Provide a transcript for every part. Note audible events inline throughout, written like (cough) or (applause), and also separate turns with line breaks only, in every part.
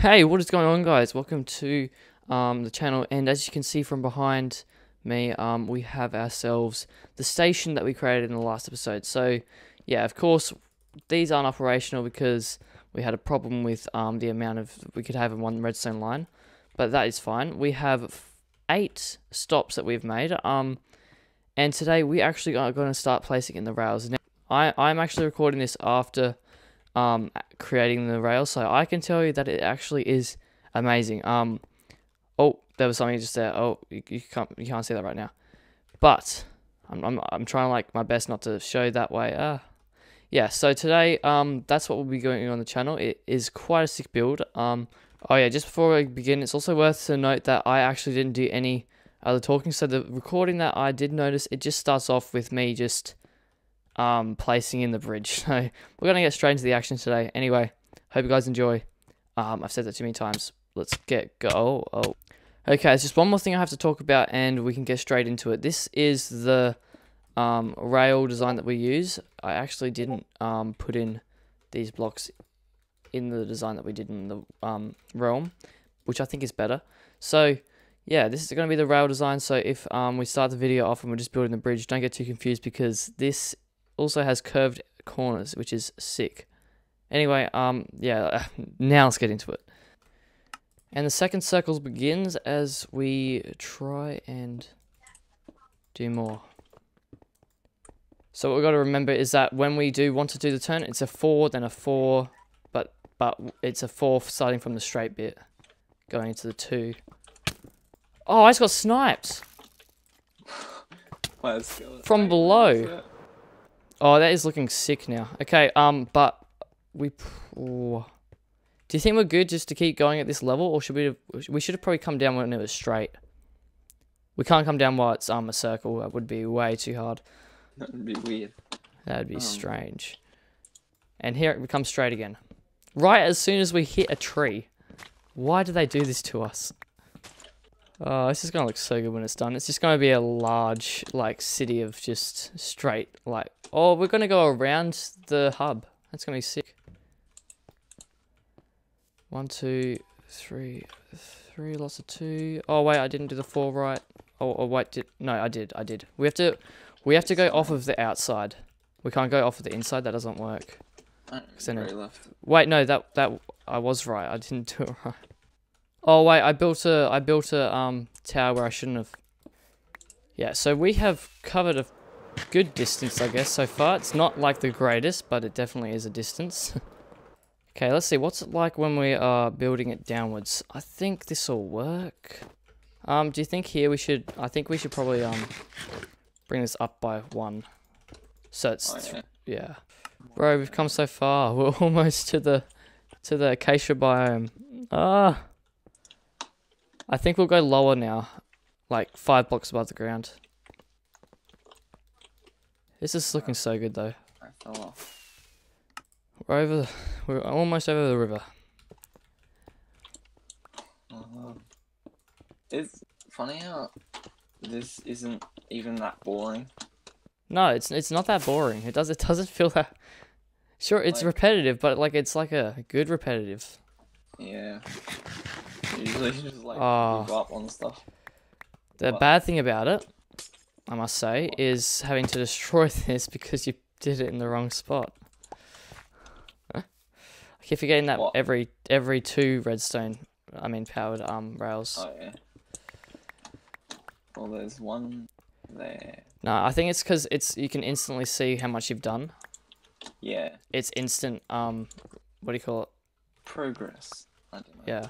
Hey, what is going on, guys? Welcome to um, the channel, and as you can see from behind me, um, we have ourselves the station that we created in the last episode. So, yeah, of course, these aren't operational because we had a problem with um, the amount of we could have in one redstone line, but that is fine. We have eight stops that we've made, um, and today we actually are going to start placing in the rails. Now, I I'm actually recording this after um, creating the rail. So I can tell you that it actually is amazing. Um, oh, there was something just there. Oh, you, you can't you can't see that right now, but I'm I'm I'm trying like my best not to show that way. Ah, yeah. So today, um, that's what we'll be going on the channel. It is quite a sick build. Um, oh yeah. Just before we begin, it's also worth to note that I actually didn't do any other talking. So the recording that I did notice, it just starts off with me just um, placing in the bridge. (laughs) So we're going to get straight into the action today. Anyway, hope you guys enjoy. Um, I've said that too many times. Let's get go. Oh, okay. It's just one more thing I have to talk about, and we can get straight into it. This is the um, rail design that we use. I actually didn't um, put in these blocks in the design that we did in the um, realm, which I think is better. So yeah, this is going to be the rail design. So if um, we start the video off and we're just building the bridge, don't get too confused because this also has curved corners, which is sick. Anyway, um, yeah, (laughs) now let's get into it. And the second circle begins as we try and do more. So what we've got to remember is that when we do want to do the turn, it's a 4, then a 4, but but it's a 4 starting from the straight bit, going into the 2. Oh, I just got sniped! (laughs) From below. Oh, that is looking sick now. Okay, um, but we. Oh. Do you think we're good just to keep going at this level, or should we? Have, we should have probably come down when it was straight. We can't come down while it's um a circle. That would be way too hard.
That would be weird.
That would be um. strange. And here it becomes straight again. Right as soon as we hit a tree. Why do they do this to us? Oh, this is gonna look so good when it's done. It's just gonna be a large, like, city of just straight, like... Oh, we're gonna go around the hub. That's gonna be sick. One, two, three, three, lots of two. Oh, wait, I didn't do the four right. Oh, oh wait, did... No, I did, I did. We have to... We have to go off of the outside. We can't go off of the inside. That doesn't work. Uh, wait, no, that that I was right. I didn't do it (laughs) right. Oh wait, I built a I built a um tower where I shouldn't have. Yeah, so we have covered a good distance, I guess, so far. It's not like the greatest, but it definitely is a distance. (laughs) okay, let's see. What's it like when we are building it downwards? I think this will work. Um, do you think here we should... I think we should probably um bring this up by one. So it's... Oh, yeah. yeah. Bro, we've come so far. (laughs) We're almost to the to the acacia biome. Ah. I think we'll go lower now. Like five blocks above the ground. This is looking so good though.
I fell off.
We're over, we're almost over the river.
Uh -huh. it's funny how this isn't even that boring.
No, it's it's not that boring. It does it doesn't feel that. Sure, it's like, repetitive, but like it's like a good repetitive.
Yeah. Usually just like oh. give up on stuff.
The but. bad thing about it, I must say, is having to destroy (laughs) this because you did it in the wrong spot. I keep forgetting that what? every every two redstone, I mean powered um rails.
Oh yeah. Well, there's one there.
No, I think it's because it's you can instantly see how much you've done.
Yeah.
It's instant. Um, what do you call it?
Progress. I don't know.
Yeah.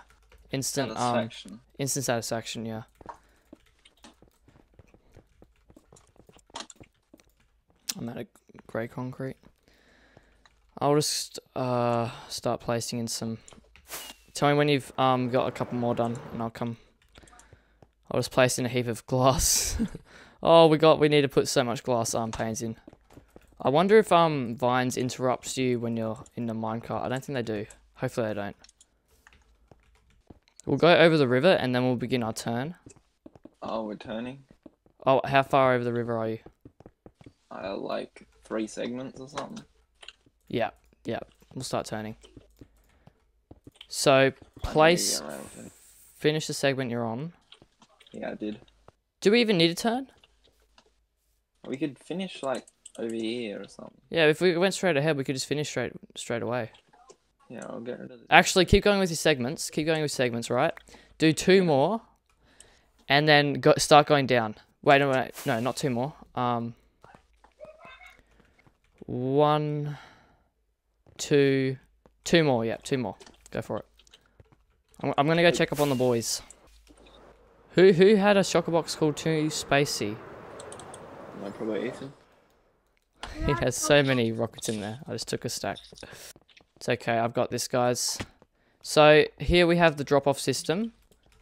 Instant um, satisfaction. um instant satisfaction, yeah. I'm at a grey concrete. I'll just uh start placing in some tell me when you've um got a couple more done and I'll come I'll just place in a heap of glass. (laughs) oh we got we need to put so much glass um panes in. I wonder if um vines interrupts you when you're in the minecart. I don't think they do. Hopefully they don't. We'll go over the river and then we'll begin our turn.
Oh, we're turning?
Oh, how far over the river are you?
Uh, like three segments or something.
Yeah, yeah. We'll start turning. So, place,
get around to it.
finish the segment you're on.
Yeah, I did.
Do we even need a turn?
We could finish like over here or something.
Yeah, if we went straight ahead, we could just finish straight straight away.
Yeah, I'll get rid of this.
Actually, keep going with your segments. Keep going with segments, right? Do two more, and then go, start going down. Wait, no, wait, no, not two more. Um, one, two, two more. Yep, two more. Go for it. I'm, I'm gonna go check up on the boys. Who who had a shulker box called Too Spacey?
No, probably Ethan. (laughs)
He has so many rockets in there. I just took a stack. It's okay, I've got this, guys. So, here we have the drop-off system.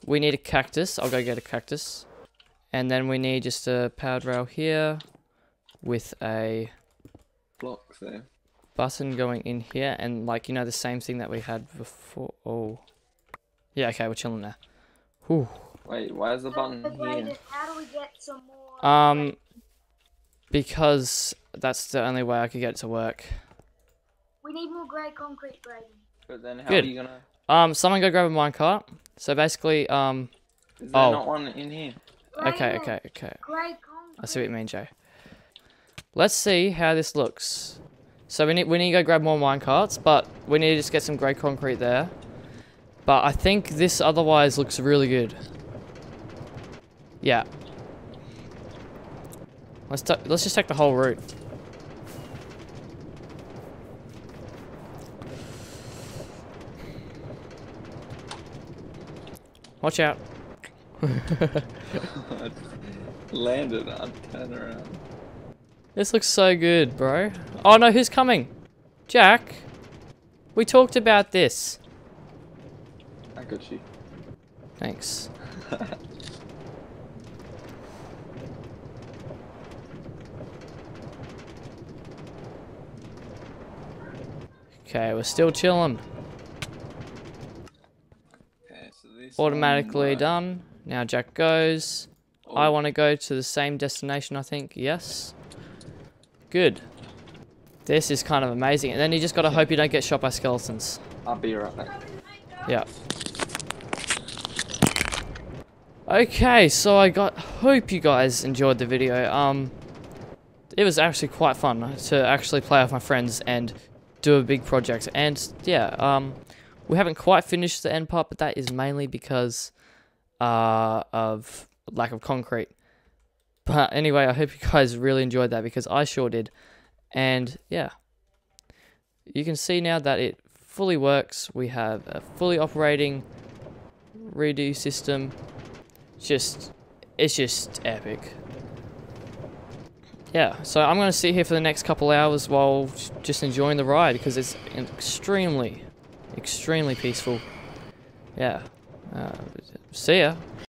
We need a cactus. I'll go get a cactus. And then we need just a powered rail here with a
block there.
button going in here. And, like, you know, the same thing that we had before. Oh. Yeah, okay, we're chilling there. Whew.
Wait, why is the button here?
how do we get some more?
Um, because that's the only way I could get it to work.
We need more grey concrete, Braden.
But then how
Good.
are you gonna?
Um, someone go grab a minecart. So basically, um,
Is there
Oh.
not one in here?
okay, okay, okay.
Grey concrete.
I see what you mean, Jay. Let's see how this looks. So we need we need to go grab more minecarts, but we need to just get some grey concrete there. But I think this otherwise looks really good. Yeah. Let's ta- let's just take the whole route. Watch out. (laughs)
Landed. I turned around.
This looks so good, bro. Oh no, who's coming? Jack? We talked about this.
I got you.
Thanks. (laughs) Okay, we're still chilling.
Okay, so this one
Automatically done. Now Jack goes. I
Oh,
want to go to the same destination, I think. Yes. Good. This is kind of amazing. And then you just gotta hope you don't get shot by skeletons.
I'll be right back.
Yeah. Okay, so I got hope you guys enjoyed the video. Um it was actually quite fun to actually play with my friends and do a big project. And yeah, um we haven't quite finished the end part, but that is mainly because uh of lack of concrete. But anyway, I hope you guys really enjoyed that because I sure did. And yeah. You can see now that it fully works. We have a fully operating redo system. Just, it's just epic. Yeah, so I'm going to sit here for the next couple hours while just enjoying the ride because it's extremely, extremely peaceful. Yeah. Uh, see ya.